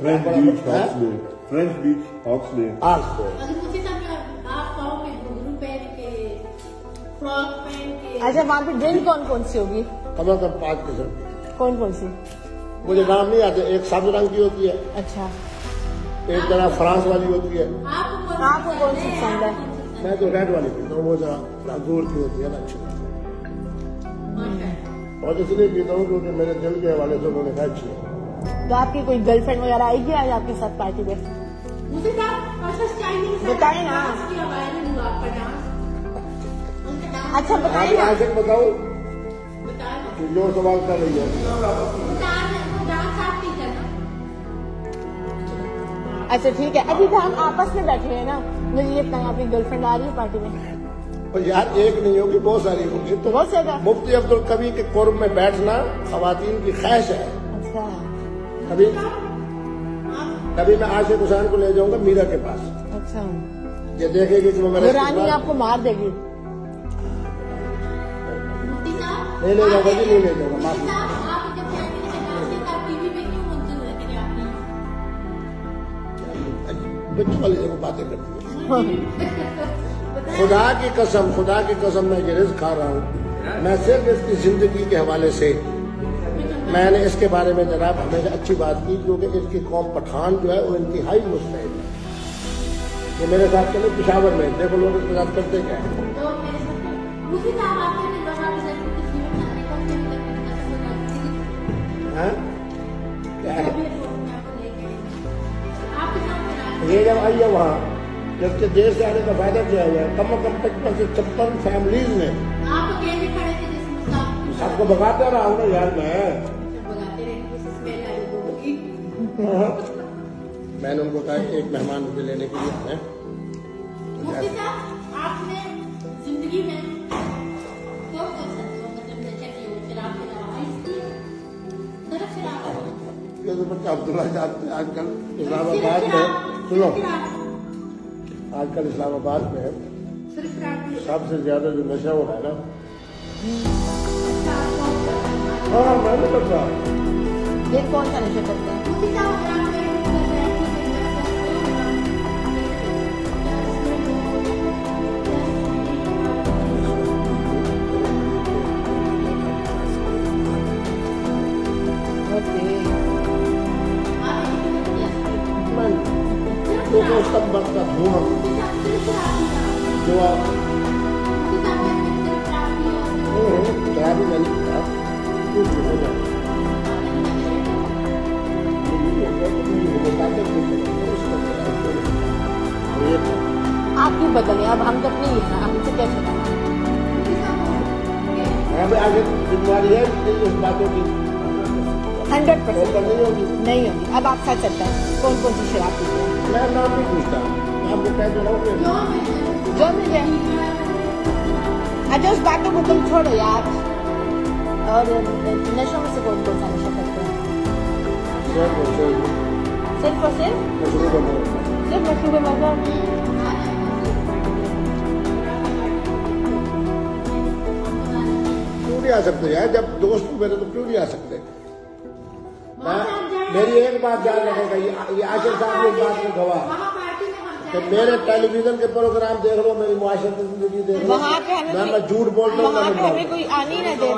French बीच हॉक्सले French बीच अच्छा वहाँ पे ड्रिंक कौन कौन सी होगी? कम से कम पाँच किस्म की कौन कौन सी? मुझे नाम नहीं आते एक सब्ज रंग की होती है। अच्छा। एक जरा फ्रांस वाली होती है। आपको कौन सी पसंद है? मैं तो रेड वाली पीता हूँ वो जरा अंगूर की होती है ना अच्छी। और इसलिए पीता हूँ क्योंकि मेरे दिल के हवाले से उन्होंने कहा अच्छी तो आपकी कोई गर्लफ्रेंड वगैरह आएगी आज आपके साथ पार्टी में मुझे साहब अच्छा ना। अच्छा आप बताइए ना। यहाँ से बताओ। बताया जो सवाल कर रही है। डांस डांस आप नहीं करना अच्छा ठीक है। अभी तो हम आपस में बैठे हैं ना। मुझे ये बताएँ आपकी गर्लफ्रेंड आ रही है पार्टी में? और यार एक नहीं होगी बहुत सारी होगी। तो बहुत ज़्यादा? मुफ्ती अब्दुल कबीर के कुर्ब में बैठना खातन की ख्वाहिश है। अच्छा। कभी कभी मैं आशिक हुसैन को ले जाऊँगा मीरा के पास। अच्छा। ये देखेगी कि मेरा रानी आपको मार देगी। नहीं ले जाऊँगा जी नहीं ले जाऊँगा माफ़ी आपने? बच्चों वाली देखो बातें करती है। खुदा की कसम खुदा की कसम मैं ये रिस्क खा रहा हूँ। मैं सिर्फ़ इसकी ज़िंदगी के हवाले से। मैंने इसके बारे में जनाब हमेशा अच्छी बात की क्योंकि इसकी कौम पठान जो है वो इंतहाई मुस्तैद है। ये मेरे साथ चले पिशावर में। देखो लोग इसके साथ करते क्या है। तो कसम लगा हैं? क्या है? ये जब आई है वहाँ जबकि देश से आने का फ़ायदा क्या हुआ है कम से कम पचपन से छप्पन फैमिलीज़ ने। आप अकेले खड़े थे जिस मुसाफिर सबको भगाता रहा हूँ ना यार मैं। रहते हैं। मैंने उनको कहा एक मेहमान मुझे लेने के लिए आए हैं। आपने ज़िंदगी में तो अब्दुल्ला हैं आजकल। इस्लामाबाद में। सुनो। आजकल इस्लामाबाद में की सबसे ज़्यादा जो नशा हो रहा है ना। हाँ मैंने तो कहा ये कौन सा नशा करते हैं? जो आप शराबी मैंने कहा कुछ हो जाए आप क्यों बदले अब हम तो अपनी ही है हमसे कैसे आगे जिम्मेवारी है इस बातों की हंड्रेड परसेंट। होगी। नहीं होगी। अब आप सच सकते हैं। कौन कौन सी शराब पीते हैं? मैं नाम पूछता मैं आपको जो मिल। जाए अच्छा उस बातों को तुम छोड़ो यार। और नशों में से कौन कौन सा नशा करते हैं? सिर्फ़ और सिर्फ़ सिर्फ़ मशरूब नहीं आ सकते यार? जब दोस्त मेरे तो क्यों नहीं आ सकते? मेरी एक बात याद रखेगा ये आशिर साहब की इस बात में गवाह कि मेरे टेलीविज़न के प्रोग्राम देख लो मेरी मुआशरत ज़िंदगी देख लो। वहाँ पे हमें मैं कोई- मैं झूठ बोलता हूँ वहाँ मैं पे हमें नहीं कोई आने ना दे तो।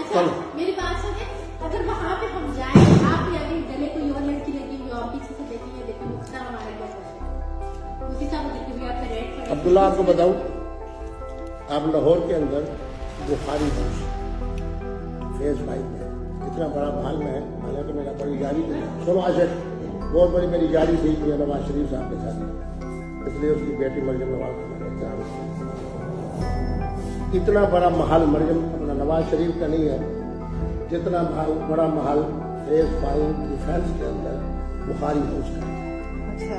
अच्छा मेरी बात सुनिए। अगर वहाँ पे हम जाए आप या गले कोई और लड़की लगी हुई और पीछे से देखेंगे देखिए मुख्तार हमारे पास उसी देखिए आपका रेट पड़ेगा। अब्दुल्ला आपको बताऊँ आप लाहौर के अंदर बुखारी हाउस फ़ेज़ फाइव में इतना बड़ा महल में है हालाँकि मेरा बड़ी यारी थी सुनो आशिक बहुत बड़ी मेरी यारी थी कि नवाज़ शरीफ साहब के साथ इसलिए उसकी बेटी मरियम नवाज़। इतना बड़ा महल मरियम, अपना नवाज़ शरीफ का नहीं है, जितना बड़ा महल फ़ेज़ फाइव डिफेंस के अंदर बुखारी हाउस का। अच्छा